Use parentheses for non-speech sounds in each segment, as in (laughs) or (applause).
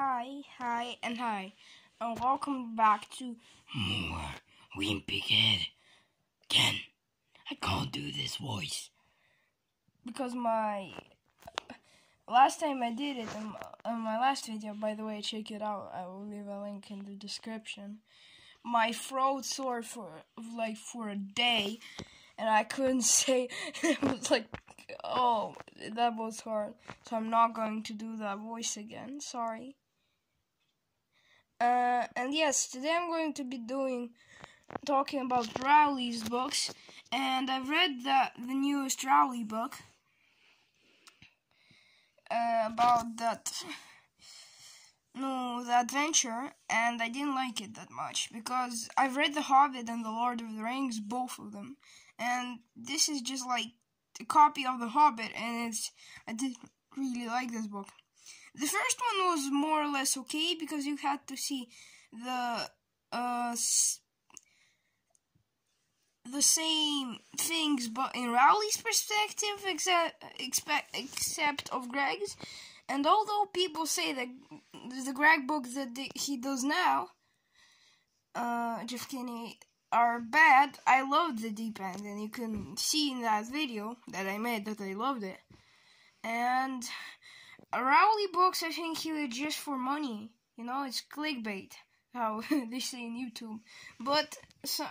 Hi, hi, and hi, and welcome back to More Wimpy Kid. Ken, I can't do this voice. because my last time I did it in, in my last video. By the way, check it out. I will leave a link in the description. My throat sore for like for a day, and I couldn't (laughs) say. It was like, oh, that was hard. So I'm not going to do that voice again. Sorry. Uh, and yes, today I'm going to be doing talking about Rowley's books, and I've read the the newest Rowley book uh, about that no the adventure, and I didn't like it that much because I've read The Hobbit and The Lord of the Rings, both of them, and this is just like a copy of The Hobbit, and it's I didn't really like this book. The first one was more or less okay because you had to see the uh the same things, but in Rowley's perspective, except except of Greg's. And although people say that the Greg books that he does now, uh, Jeff Kinney, are bad, I loved the deep end, and you can see in that video that I made that I loved it. And Rowley books, I think he was just for money. You know, it's clickbait, how (laughs) they say in YouTube. But so,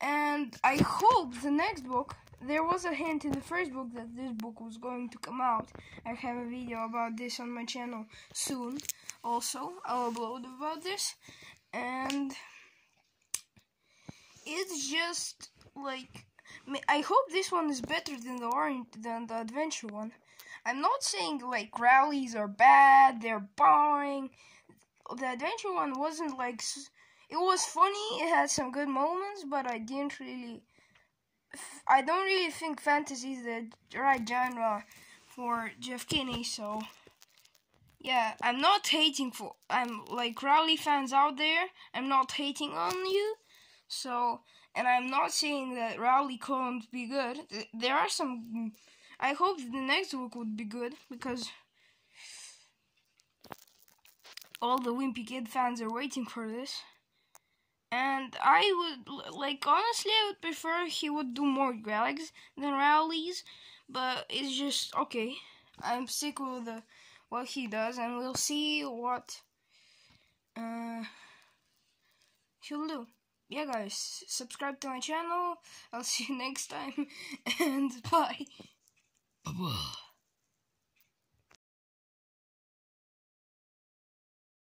and I hope the next book. There was a hint in the first book that this book was going to come out. I have a video about this on my channel soon. Also, I'll upload about this, and it's just like I hope this one is better than the orange than the adventure one. I'm not saying like Rowleys are bad, they're boring. The adventure one wasn't like it was funny, it had some good moments, but I didn't really I don't really think fantasy is the right genre for Jeff Kinney, so yeah, I'm not hating for I'm like Rowley fans out there, I'm not hating on you. So, and I'm not saying that Rowley can't be good. There are some I hope the next book would be good because all the Wimpy Kid fans are waiting for this. And I would like honestly, I would prefer he would do more Gregs than Rowley's, but it's just okay. I'm sick with the what he does, and we'll see what uh he'll do. Yeah, guys, subscribe to my channel. I'll (laughs) see you next time, (laughs) and bye. Bye-bye.